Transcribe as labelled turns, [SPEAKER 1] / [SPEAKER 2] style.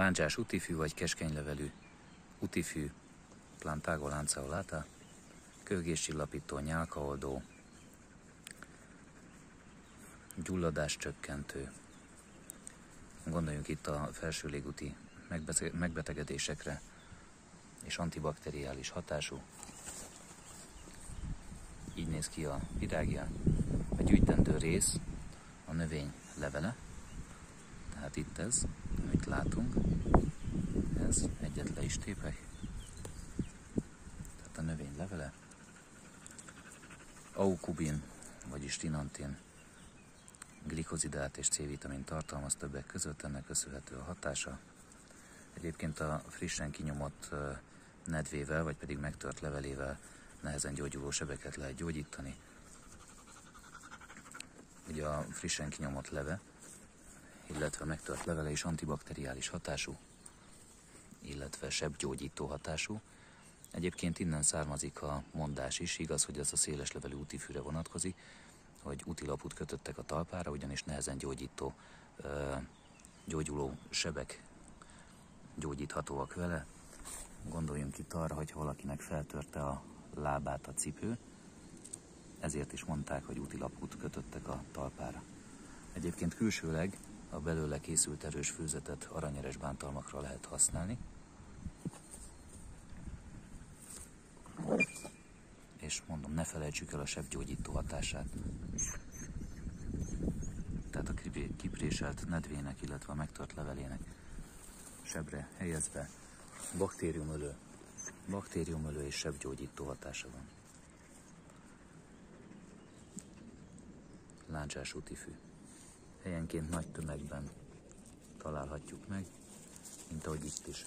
[SPEAKER 1] Láncsás utifű vagy keskenylevelű utifű plantágo lanceolata, kőgéscsillapító, nyálkaoldó, gyulladás csökkentő. Gondoljunk itt a felső légúti megbetegedésekre és antibakteriális hatású. Így néz ki a virágja. A gyűjtendő rész a növény levele, tehát itt ez, amit látunk, ez egyet le is tépek. Tehát a növény levele. Aukubin, vagyis tinantin, glikozidát és C-vitamin tartalmaz többek között, ennek köszönhető a hatása. Egyébként a frissen kinyomott nedvével, vagy pedig megtört levelével nehezen gyógyuló sebeket lehet gyógyítani. Ugye a frissen kinyomott leve, illetve megtört levele is antibakteriális hatású, illetve sebgyógyító hatású. Egyébként innen származik a mondás is, igaz, hogy ez a széles levelű útifűre vonatkozik, hogy útilaput kötöttek a talpára, ugyanis nehezen gyógyító, gyógyuló sebek gyógyíthatóak vele. Gondoljunk itt arra, hogy valakinek feltörte a lábát a cipő, ezért is mondták, hogy útilaput kötöttek a talpára. Egyébként külsőleg a belőle készült erős főzetet aranyeres bántalmakra lehet használni. És mondom, ne felejtsük el a sebgyógyító hatását. Tehát a kipréselt nedvének, illetve a megtört levelének sebre helyezve baktériumölő, baktériumölő és sebgyógyító hatása van. Láncsás útifű. Helyenként nagy tömegben találhatjuk meg, mint ahogy itt is.